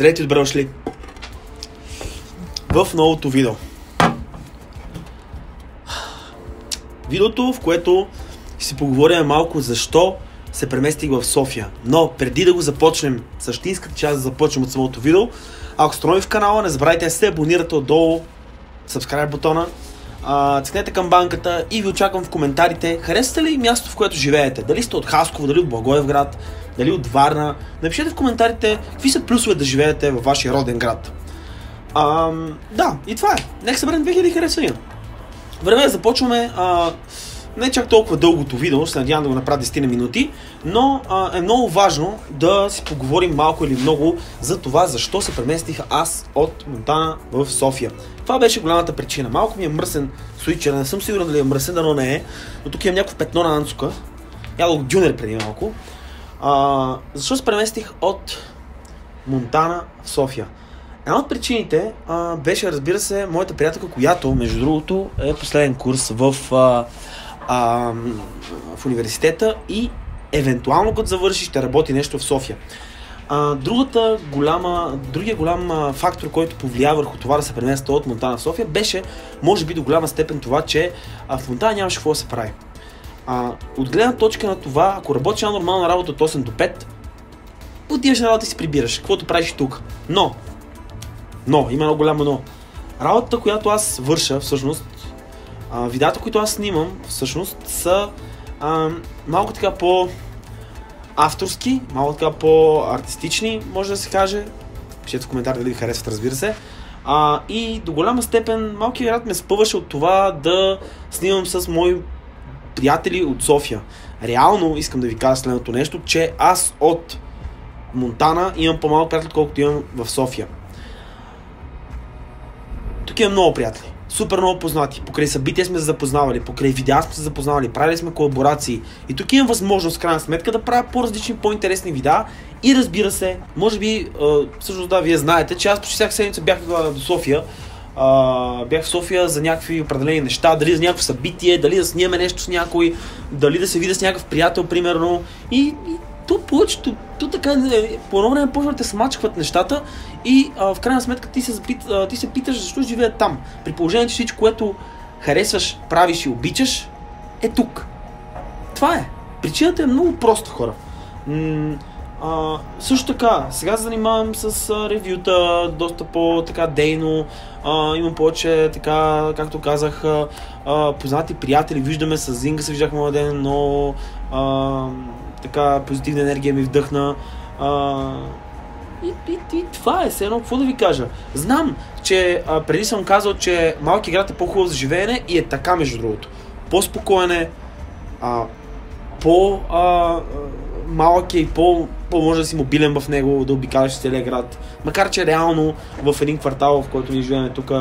Здравейте, добре дошли в новото видео. Видеото, в което ще си поговорим малко защо се преместих в София. Но преди да го започнем, същинската част да започнем от самото видео, ако сте нови в канала, не забравяйте да се абонирате отдолу, subscribe бутона, цъкнете към банката и ви очаквам в коментарите. Харесате ли мястото, в което живеете? Дали сте от Хасково, дали от Благоевград, дали от Варна? Напишете в коментарите какви са плюсове да живеете във вашия роден град. А, да, и това е. Нека съберем 2000 харесвания. Време е да започваме. А, не чак толкова дългото видео, ще надявам да го направя 10 минути, но а, е много важно да си поговорим малко или много за това защо се преместих аз от Монтана в София. Това беше голямата причина. Малко ми е мръсен свичер, не съм сигурен дали е мръсен, но не е, но тук имам някакво петно на Анцука. Ядох дюнер преди малко. А, защо се преместих от Монтана в София? Една от причините а, беше, разбира се, моята приятелка, която, между другото, е последен курс в а, а, в университета и евентуално като завърши ще работи нещо в София. А, другата голяма, другия голям фактор, който повлия върху това да се премества от Монтана в София, беше, може би до голяма степен това, че в Монтана нямаше какво да се прави. А, от гледна точка на това, ако работиш на нормална работа от 8 до 5, отиваш на работа и си прибираш, каквото правиш тук. Но, но, има едно голямо но. Работата, която аз върша, всъщност, а, видеята, които аз снимам, всъщност са а, малко така по авторски, малко така по-артистични, може да се каже. Пишете в коментар дали ви харесват, разбира се. А, и до голяма степен малкият град ме спъваше от това да снимам с мои приятели от София. Реално искам да ви кажа следното нещо, че аз от Монтана имам по-малко приятели, отколкото имам в София. Тук имам много приятели супер много познати. Покрай събития сме се запознавали, покрай видеа сме се запознавали, правили сме колаборации. И тук имам възможност, в крайна сметка, да правя по-различни, по-интересни видеа. И разбира се, може би, всъщност да, вие знаете, че аз почти всяка седмица бях до София. Uh, бях в София за някакви определени неща, дали за някакво събитие, дали да снимаме нещо с някой, дали да се видя с някакъв приятел, примерно. И, и то повечето, то така, е, по едно време почват да смачкват нещата и а, в крайна сметка ти се, запит, а, ти се питаш защо живеят там. При положение, че всичко, което харесваш, правиш и обичаш, е тук. Това е. Причината е много проста, хора. М- а, също така, сега се занимавам с а, ревюта, доста по-така дейно. А, имам повече, така, както казах, а, познати приятели. Виждаме с Зинга се виждахме ден, но а, така позитивна енергия ми вдъхна. А, и, и, и това е, все едно, какво да ви кажа. Знам, че а, преди съм казал, че малки град е по-хубав за живеене и е така, между другото. По-спокоен е, а, по а, малък е и по, по може да си мобилен в него, да обикаляш целия град. Макар, че реално в един квартал, в който ние живеем тук,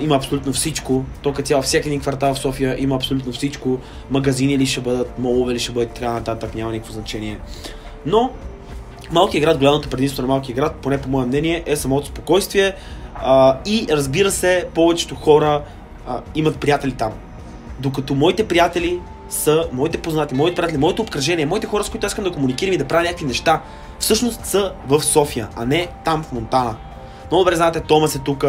има абсолютно всичко. То цяло всеки един квартал в София има абсолютно всичко. Магазини ли ще бъдат, молове ли ще бъдат, така нататък, няма никакво значение. Но малкият град, голямото предимство на малкият град, поне по мое мнение, е самото спокойствие а, и разбира се, повечето хора а, имат приятели там. Докато моите приятели са моите познати, моите приятели, моето обкръжение, моите хора, с които искам да комуникирам и да правя някакви неща, всъщност са в София, а не там в Монтана. Много добре знаете, Томас е тук,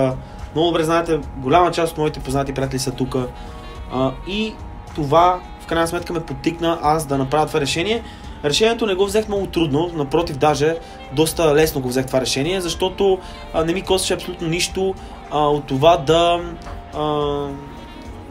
много добре знаете, голяма част от моите познати приятели са тук. И това в крайна сметка ме потикна аз да направя това решение. Решението не го взех много трудно, напротив, даже доста лесно го взех това решение, защото не ми косеше абсолютно нищо от това да,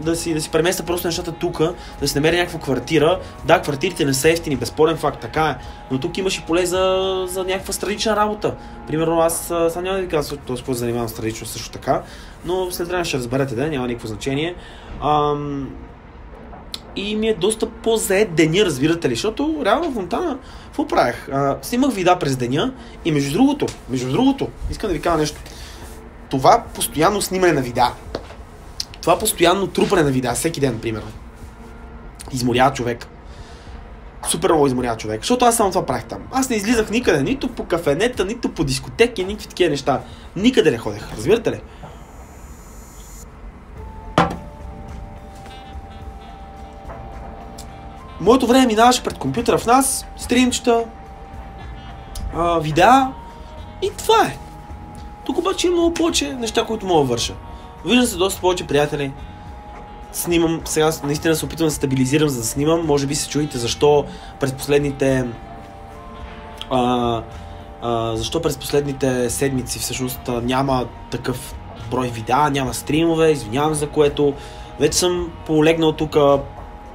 да, си, да си преместа просто нещата тук, да си намеря някаква квартира. Да, квартирите не са ефтини, безспорен факт, така е, но тук имаш и поле за, за някаква странична работа. Примерно аз сам няма да ви казвам с какво занимавам странично също така, но след време ще разберете, да, няма никакво значение. Ам, и ми е доста по-заед деня, разбирате ли, защото реално в какво правех? А, снимах вида през деня и между другото, между другото, искам да ви кажа нещо. Това постоянно снимане на видеа, това постоянно трупане на видеа, всеки ден, примерно, изморява човек. супер много изморя човек. Защото аз само това правих там. Аз не излизах никъде, нито по кафенета, нито по дискотеки, никакви такива неща. Никъде не ходех, разбирате ли? Моето време минаваше пред компютъра в нас, стримчета, видеа и това е. Тук обаче има много повече неща, които мога да върша. Виждам се доста повече приятели. Снимам, сега наистина се опитвам да стабилизирам, за да снимам. Може би се чуете защо през последните... А, а, защо през последните седмици всъщност няма такъв брой видеа, няма стримове, извинявам за което. Вече съм полегнал тук,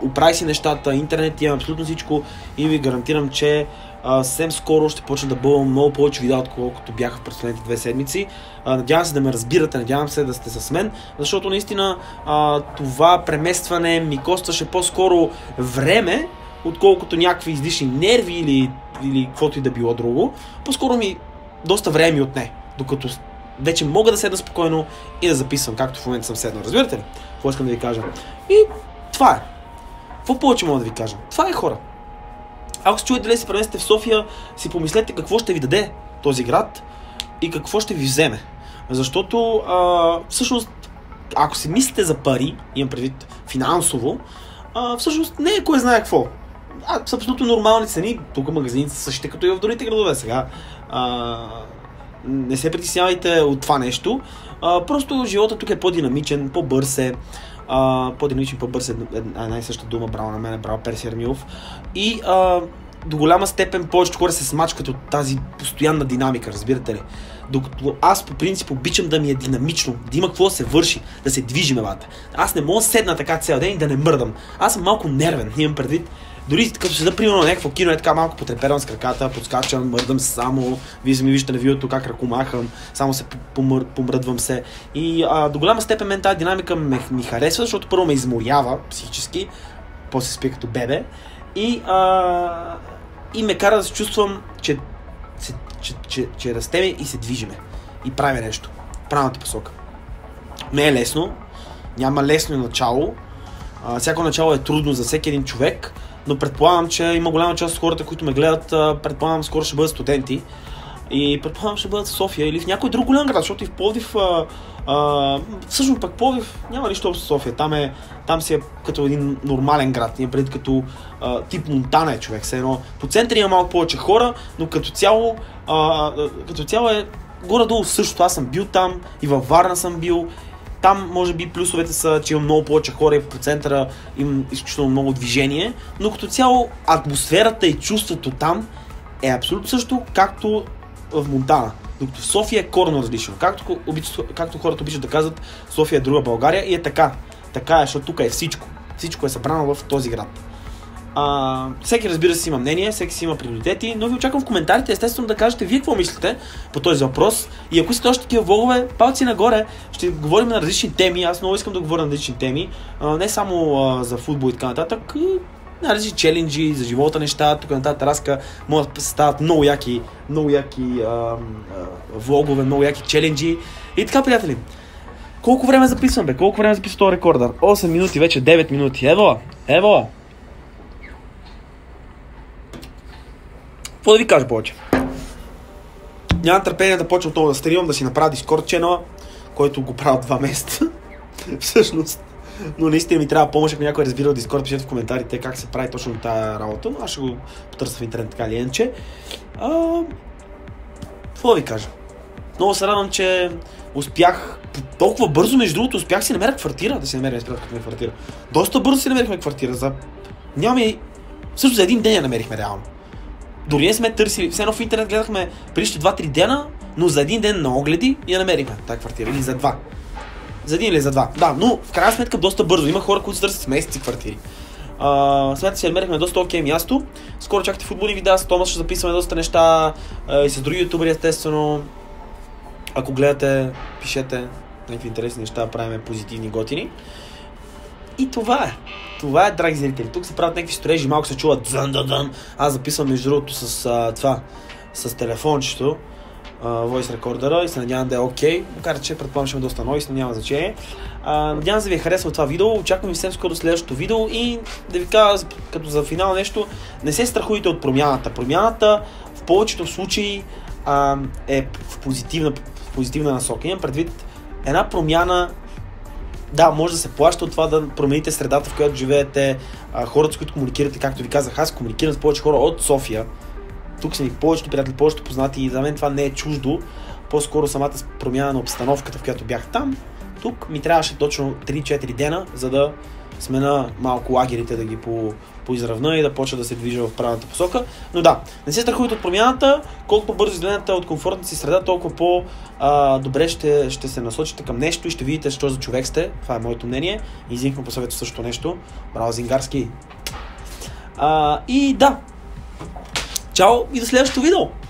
оправи си нещата, интернет имам абсолютно всичко и ви гарантирам, че а, съвсем скоро ще почна да бъвам много повече видеа, отколкото бяха в последните две седмици. А, надявам се да ме разбирате, надявам се да сте с мен, защото наистина а, това преместване ми костваше по-скоро време, отколкото някакви излишни нерви или, или каквото и да било друго. По-скоро ми доста време отне, докато вече мога да седна спокойно и да записвам, както в момента съм седнал. Разбирате ли? Какво искам да ви кажа? И това е. Какво повече мога да ви кажа? Това е хора. Ако се чуете дали се преместите в София, си помислете какво ще ви даде този град и какво ще ви вземе. Защото а, всъщност, ако си мислите за пари, имам предвид финансово, а, всъщност не е кой знае какво. А, са абсолютно нормални цени. Тук магазините са същите като и в другите градове сега. А, не се притеснявайте от това нещо. А, просто живота тук е по-динамичен, по-бърз е. Uh, по-динамичен, по-бърз е една и съща дума, браво на мен, браво Перси Армилов. И а, до голяма степен повечето хора се смачкат от тази постоянна динамика, разбирате ли? Докато аз по принцип обичам да ми е динамично, да има какво да се върши, да се движи мелата. Аз не мога да седна така цял ден и да не мърдам. Аз съм малко нервен, имам предвид. Дори като седа примерно някакво кино, е така малко потреперам с краката, подскачам, мърдам се само, вие ми виждате на видеото как ръкомахам, само се помър, помръдвам се. И а, до голяма степен мен тази динамика ми, ми харесва, защото първо ме изморява психически, после спи като бебе. И, а, и ме кара да се чувствам, че, че, че, че, че растеме и се движиме. И правим нещо. Правилната посока. Не е лесно. Няма лесно начало. А, всяко начало е трудно за всеки един човек, но предполагам, че има голяма част от хората, които ме гледат, предполагам, скоро ще бъдат студенти. И предполагам, ще бъдат в София или в някой друг голям град, защото и в Пловдив, а, а, всъщност пък Пловдив няма нищо общо с София. Там, е, там си е като един нормален град, ние пред като а, тип Монтана е човек. Все едно. По центъра има малко повече хора, но като цяло, а, като цяло е горе-долу също. Аз съм бил там и във Варна съм бил. Там, може би, плюсовете са, че има много повече хора и по центъра има изключително много движение, но като цяло атмосферата и чувството там е абсолютно също, както в Монтана. Докато в София е корно различно. Както, както хората обичат да казват, София е друга България и е така. Така е, защото тук е всичко. Всичко е събрано в този град. А, всеки разбира се има мнение, всеки си има приоритети, но ви очаквам в коментарите естествено да кажете вие какво мислите по този въпрос. И ако искате още такива влогове, палци нагоре, ще говорим на различни теми. Аз много искам да говоря на различни теми, а, не само а, за футбол и така нататък, на различни челенджи, за живота неща, тук на тази тараска могат да стават много яки, много яки а, а, влогове, много яки челенджи. И така, приятели, колко време записвам, бе? Колко време записва този рекордър? 8 минути, вече 9 минути. Ево, ево. Какво да ви кажа повече? Нямам търпение да почна отново да стримам, да си направя Discord channel, който го правя два месеца. Всъщност. Но наистина ми трябва помощ, ако някой разбира от Discord, пишете в коментарите как се прави точно тази работа, но аз ще го потърся в интернет така или иначе. какво да ви кажа? Много се радвам, че успях толкова бързо, между другото, успях си намеря квартира, да си намеря не квартира. Доста бързо си намерихме квартира. За... Нямаме. Също за един ден я намерихме реално. Дори не сме търсили, все едно в интернет гледахме преди 2-3 дена, но за един ден на огледи я намерихме тази квартира. Или за два. За един или за два. Да, но в крайна сметка доста бързо. Има хора, които търсят месеци квартири. Uh, смятате си, намерихме доста окей okay място. Скоро чакате футболни видеа, с Томас ще записваме доста неща uh, и с други ютубери, естествено. Ако гледате, пишете някакви интересни неща, правиме позитивни готини. И това е. Това е, драги зрители. Тук се правят някакви строежи, малко се чуват дзън, дзън. Аз записвам между другото с а, това, с телефончето. voice рекордера и се надявам да е окей, okay, макар че предполагам ще има доста нови, но няма значение. А, надявам се да ви е харесало това видео, очаквам ви съвсем скоро следващото видео и да ви кажа като за финал нещо, не се страхуйте от промяната. Промяната в повечето случаи а, е в позитивна, в позитивна насока. Имам предвид една промяна да, може да се плаща от това да промените средата, в която живеете, хората, с които комуникирате, както ви казах, аз комуникирам с повече хора от София. Тук са ми повечето приятели, повечето познати и за мен това не е чуждо. По-скоро самата промяна на обстановката, в която бях там. Тук ми трябваше точно 3-4 дена, за да смена малко лагерите да ги по, поизравна и да почва да се движа в правилната посока. Но да, не се страхувайте от промяната, колкото по-бързо изгледате от комфортната си среда, толкова по-добре ще, ще се насочите към нещо и ще видите, що за човек сте. Това е моето мнение. И Зинк по съвето също нещо. Браво, Зингарски! А, и да, чао и до следващото видео!